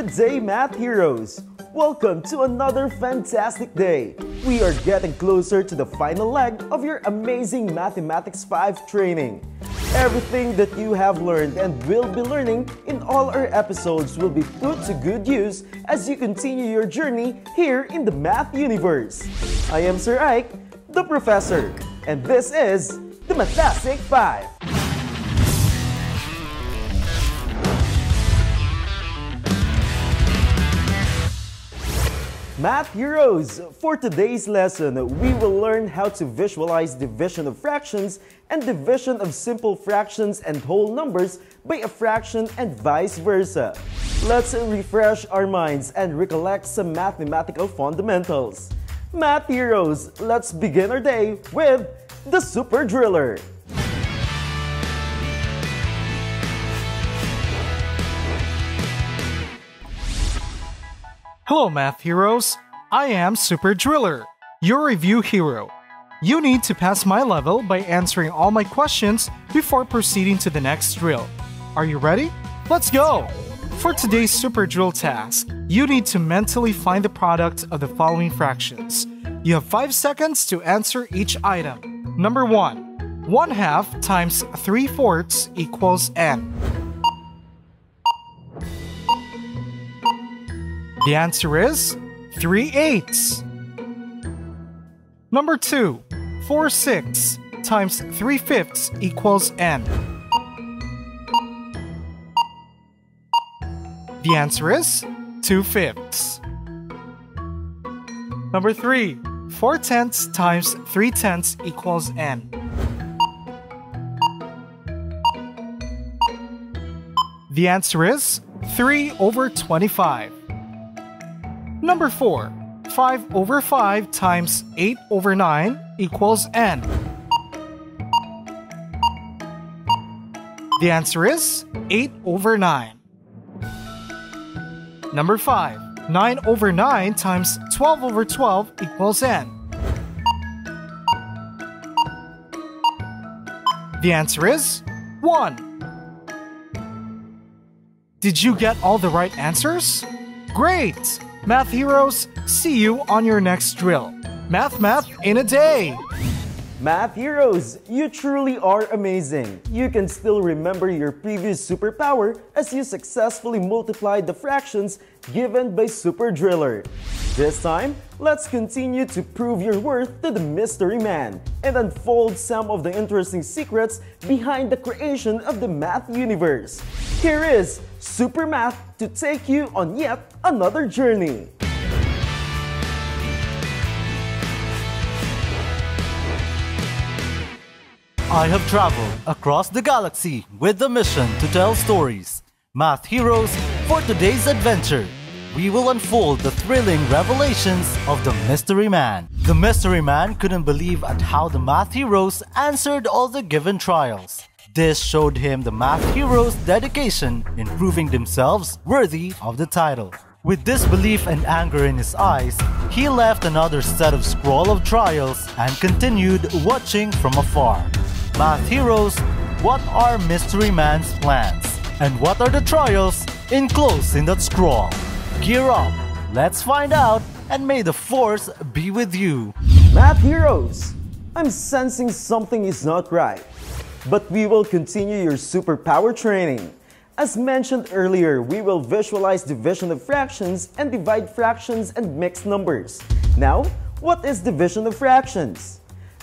Good day, math heroes! Welcome to another fantastic day. We are getting closer to the final leg of your amazing Mathematics 5 training. Everything that you have learned and will be learning in all our episodes will be put to good use as you continue your journey here in the math universe. I am Sir Ike, the professor, and this is the Mathtastic 5. Math Heroes! For today's lesson, we will learn how to visualize division of fractions and division of simple fractions and whole numbers by a fraction and vice versa. Let's refresh our minds and recollect some mathematical fundamentals. Math Heroes, let's begin our day with the Super Driller. Hello, math heroes. I am Super Driller, your review hero. You need to pass my level by answering all my questions before proceeding to the next drill. Are you ready? Let's go! For today's Super Drill task, you need to mentally find the product of the following fractions. You have 5 seconds to answer each item. Number 1. 1 half times 3 fourths equals n. The answer is 3 eighths. Number 2. 4 sixths times 3 fifths equals n. The answer is 2 fifths. Number 3. 4 tenths times 3 tenths equals n. The answer is 3 over 25. Number 4. 5 over 5 times 8 over 9 equals n. The answer is 8 over 9. Number 5. 9 over 9 times 12 over 12 equals n. The answer is 1. Did you get all the right answers? Great! Math heroes, see you on your next drill. Math math in a day! Math Heroes, you truly are amazing. You can still remember your previous superpower as you successfully multiplied the fractions given by Super Driller. This time, let's continue to prove your worth to the Mystery Man and unfold some of the interesting secrets behind the creation of the math universe. Here is Super Math to take you on yet another journey. I have traveled across the galaxy with the mission to tell stories. Math heroes, for today's adventure, we will unfold the thrilling revelations of the Mystery Man. The Mystery Man couldn't believe at how the Math heroes answered all the given trials. This showed him the Math heroes' dedication in proving themselves worthy of the title. With disbelief and anger in his eyes, he left another set of scroll of trials and continued watching from afar. Math heroes, what are Mystery Man's plans? And what are the trials enclosed in that scroll? Gear up, let's find out, and may the Force be with you. Math Heroes, I'm sensing something is not right. But we will continue your superpower training. As mentioned earlier, we will visualize division of fractions and divide fractions and mixed numbers. Now, what is division of fractions?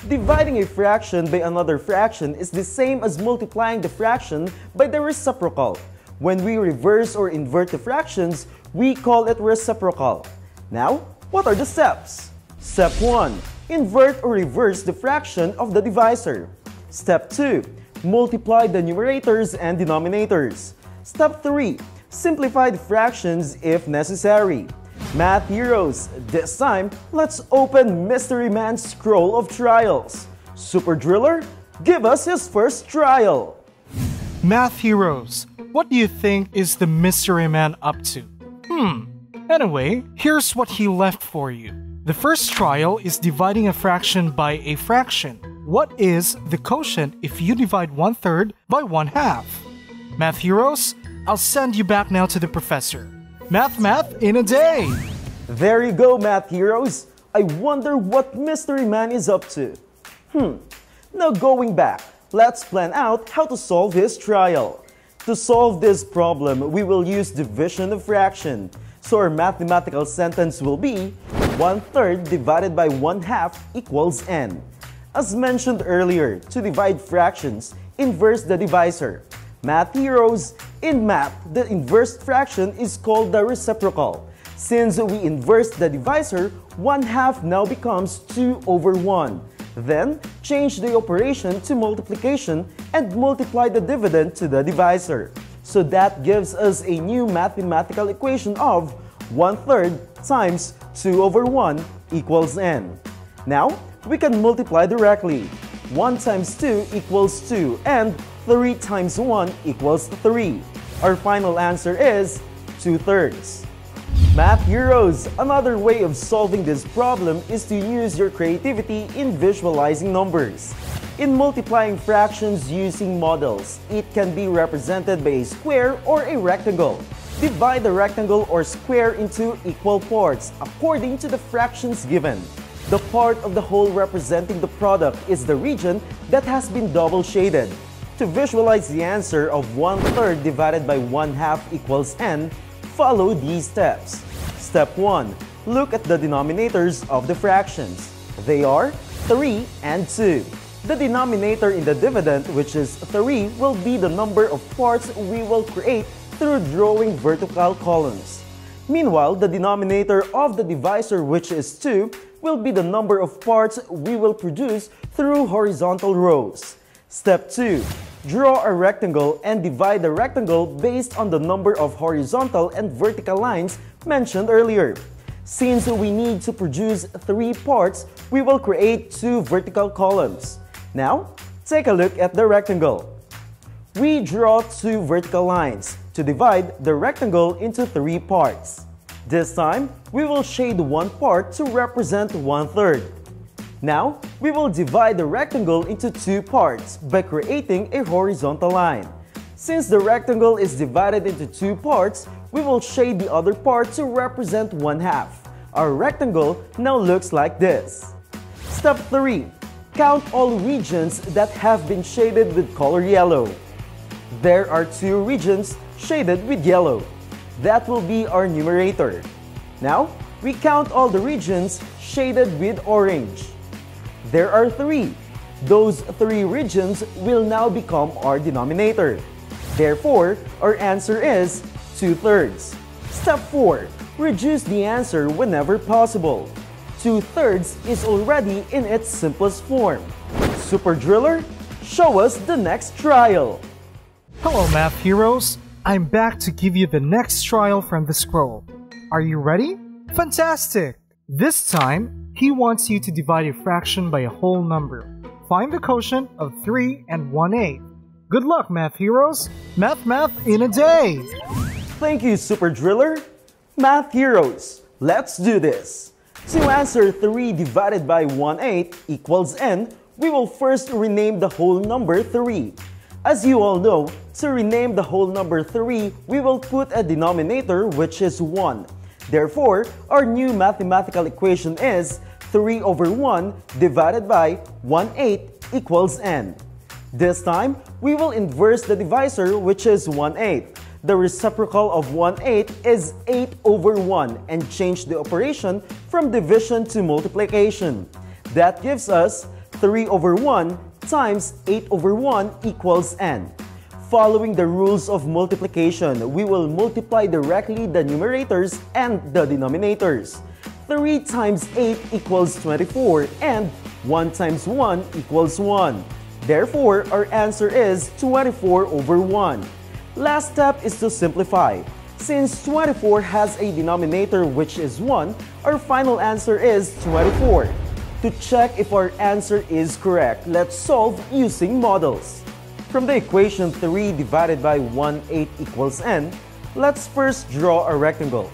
Dividing a fraction by another fraction is the same as multiplying the fraction by the reciprocal. When we reverse or invert the fractions, we call it reciprocal. Now, what are the steps? Step 1. Invert or reverse the fraction of the divisor. Step 2. Multiply the numerators and denominators. Step 3. Simplify the fractions if necessary. Math Heroes, this time, let's open Mystery Man's Scroll of Trials. Super Driller, give us his first trial. Math heroes, what do you think is the Mystery Man up to? Hmm. Anyway, here's what he left for you. The first trial is dividing a fraction by a fraction. What is the quotient if you divide one third by one half? Math heroes, I'll send you back now to the professor. Math Math in a Day. There you go, math heroes. I wonder what Mystery Man is up to. Hmm. Now going back, let's plan out how to solve his trial. To solve this problem, we will use division of fraction. So our mathematical sentence will be 1 third divided by 1 half equals n. As mentioned earlier, to divide fractions, inverse the divisor. Math heroes, in math, the inverse fraction is called the reciprocal. Since we inverse the divisor, 1 half now becomes 2 over 1. Then, change the operation to multiplication and multiply the dividend to the divisor. So that gives us a new mathematical equation of 1 third times 2 over 1 equals n. Now, we can multiply directly. 1 times 2 equals 2 and 3 times 1 equals 3. Our final answer is 2 thirds. Math Heroes! Another way of solving this problem is to use your creativity in visualizing numbers. In multiplying fractions using models, it can be represented by a square or a rectangle. Divide the rectangle or square into equal parts according to the fractions given. The part of the whole representing the product is the region that has been double shaded. To visualize the answer of 1 third divided by 1 half equals n, follow these steps. Step 1. Look at the denominators of the fractions. They are 3 and 2. The denominator in the dividend, which is 3, will be the number of parts we will create through drawing vertical columns. Meanwhile, the denominator of the divisor, which is 2, will be the number of parts we will produce through horizontal rows. Step 2. Draw a rectangle and divide the rectangle based on the number of horizontal and vertical lines mentioned earlier. Since we need to produce three parts, we will create two vertical columns. Now, take a look at the rectangle. We draw two vertical lines to divide the rectangle into three parts. This time, we will shade one part to represent one third. Now, we will divide the rectangle into two parts by creating a horizontal line. Since the rectangle is divided into two parts, we will shade the other part to represent one half. Our rectangle now looks like this. Step 3. Count all regions that have been shaded with color yellow. There are two regions shaded with yellow. That will be our numerator. Now, we count all the regions shaded with orange. There are three. Those three regions will now become our denominator. Therefore, our answer is 2 thirds. Step 4. Reduce the answer whenever possible. 2 thirds is already in its simplest form. Super Driller, show us the next trial. Hello, math heroes. I'm back to give you the next trial from the scroll. Are you ready? Fantastic! This time, he wants you to divide a fraction by a whole number. Find the quotient of 3 and 1 8. Good luck, math heroes! Math math in a day! Thank you, Super Driller. Math heroes, let's do this. To answer 3 divided by 1 8 equals n, we will first rename the whole number 3. As you all know, to rename the whole number 3, we will put a denominator which is 1. Therefore, our new mathematical equation is 3 over 1 divided by 1 8 equals n. This time, we will inverse the divisor which is 1 8. The reciprocal of 1 8 is 8 over 1 and change the operation from division to multiplication. That gives us 3 over 1 times 8 over 1 equals n. Following the rules of multiplication, we will multiply directly the numerators and the denominators. 3 times 8 equals 24 and 1 times 1 equals 1. Therefore, our answer is 24 over 1. Last step is to simplify. Since 24 has a denominator which is 1, our final answer is 24. To check if our answer is correct, let's solve using models. From the equation 3 divided by 1 8 equals n, let's first draw a rectangle.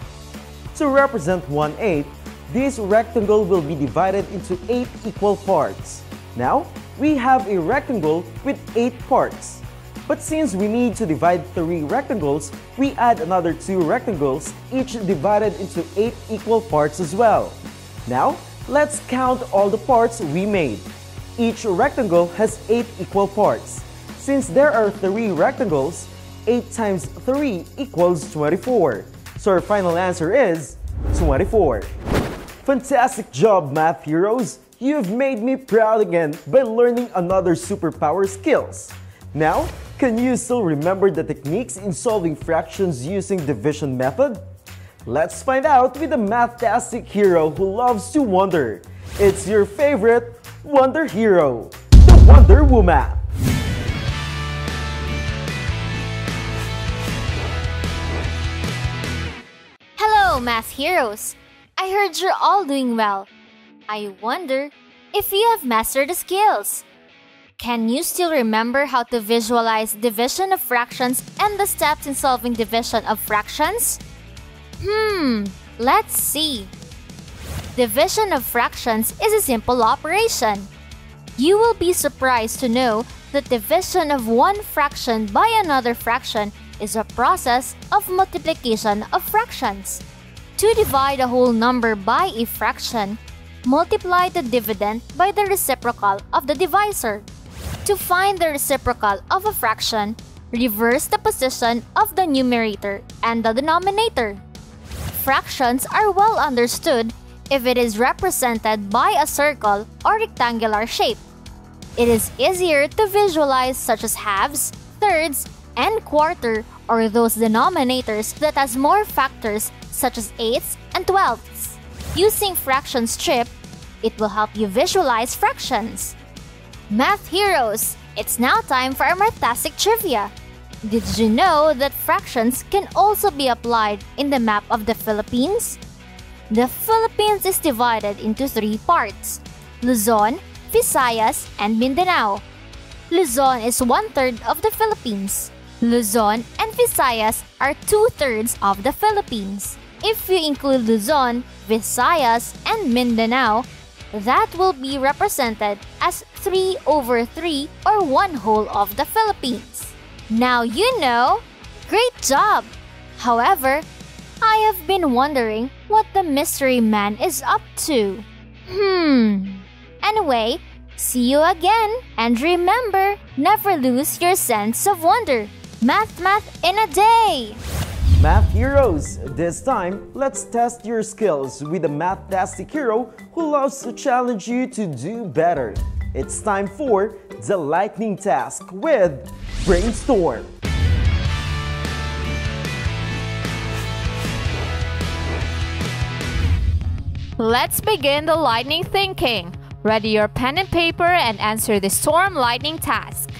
To represent 1 8, this rectangle will be divided into 8 equal parts. Now, we have a rectangle with 8 parts. But since we need to divide 3 rectangles, we add another 2 rectangles, each divided into 8 equal parts as well. Now, let's count all the parts we made. Each rectangle has 8 equal parts. Since there are 3 rectangles, 8 times 3 equals 24. So our final answer is 24. Fantastic job, math heroes! You've made me proud again by learning another superpower skills. Now, can you still remember the techniques in solving fractions using division method? Let's find out with a mathtastic hero who loves to wonder. It's your favorite Wonder Hero, the Wonder Woman. Hello, math heroes! I heard you're all doing well. I wonder if you have mastered the skills. Can you still remember how to visualize division of fractions and the steps in solving division of fractions? Hmm, let's see. Division of fractions is a simple operation. You will be surprised to know that division of one fraction by another fraction is a process of multiplication of fractions. To divide a whole number by a fraction, multiply the dividend by the reciprocal of the divisor. To find the reciprocal of a fraction, reverse the position of the numerator and the denominator. Fractions are well understood if it is represented by a circle or rectangular shape. It is easier to visualize such as halves, thirds, and quarter or those denominators that has more factors such as eighths and twelfths. Using fraction strip, it will help you visualize fractions. Math heroes, it's now time for our Mathtastic trivia. Did you know that fractions can also be applied in the map of the Philippines? The Philippines is divided into three parts Luzon, Visayas, and Mindanao. Luzon is one third of the Philippines. Luzon and Visayas are two thirds of the Philippines. If you include Luzon, Visayas, and Mindanao, that will be represented as 3 over 3 or 1 whole of the Philippines. Now you know! Great job! However, I have been wondering what the mystery man is up to. Hmm. Anyway, see you again and remember, never lose your sense of wonder. Math Math in a day! Math heroes! This time, let's test your skills with a mathtastic hero who loves to challenge you to do better. It's time for the lightning task with Brainstorm. Let's begin the lightning thinking. Ready your pen and paper and answer the storm lightning task.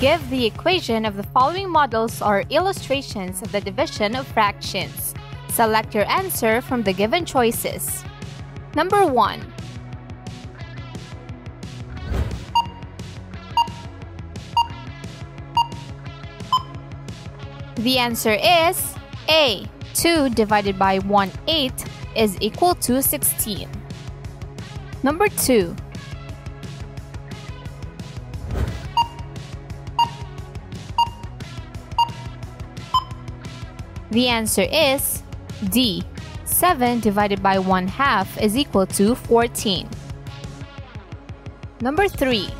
Give the equation of the following models or illustrations of the division of fractions. Select your answer from the given choices. Number 1. The answer is A. 2 divided by 1 8 is equal to 16. Number 2. The answer is D. 7 divided by 1 half is equal to 14. Number 3.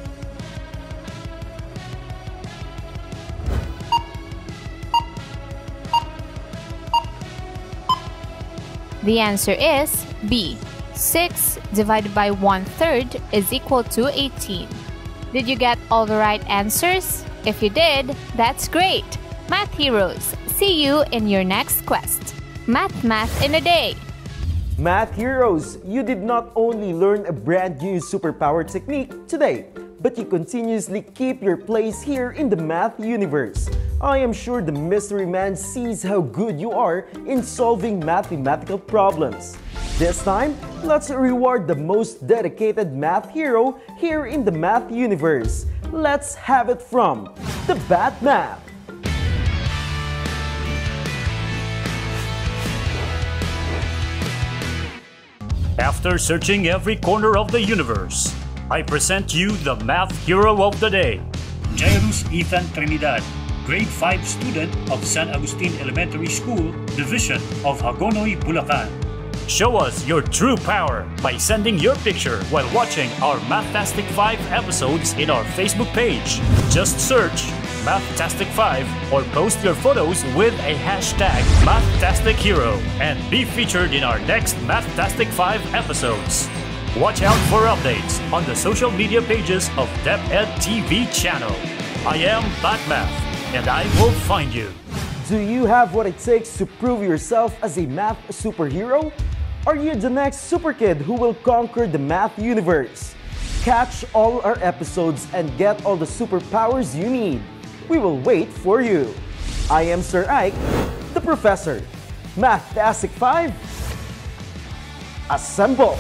The answer is B. 6 divided by 1 third is equal to 18. Did you get all the right answers? If you did, that's great! Math Heroes, see you in your next quest. Math Math in a Day! Math heroes, you did not only learn a brand new superpower technique today, but you continuously keep your place here in the math universe. I am sure the mystery man sees how good you are in solving mathematical problems. This time, let's reward the most dedicated math hero here in the math universe. Let's have it from the Bat Math. After searching every corner of the universe, I present you the math hero of the day, Jairus Ethan Trinidad. grade 5 student of San Agustin Elementary School, Division of Hagonoy, Bulacan. Show us your true power by sending your picture while watching our Mathtastic 5 episodes in our Facebook page. Just search Mathtastic 5 or post your photos with a hashtag Mathtastic Hero and be featured in our next Mathtastic 5 episodes. Watch out for updates on the social media pages of DepEd TV channel. I am Batmath and I will find you. Do you have what it takes to prove yourself as a math superhero? Are you the next super kid who will conquer the math universe? Catch all our episodes and get all the superpowers you need. We will wait for you. I am Sir Ike, the professor. Mathtastic 5, assemble!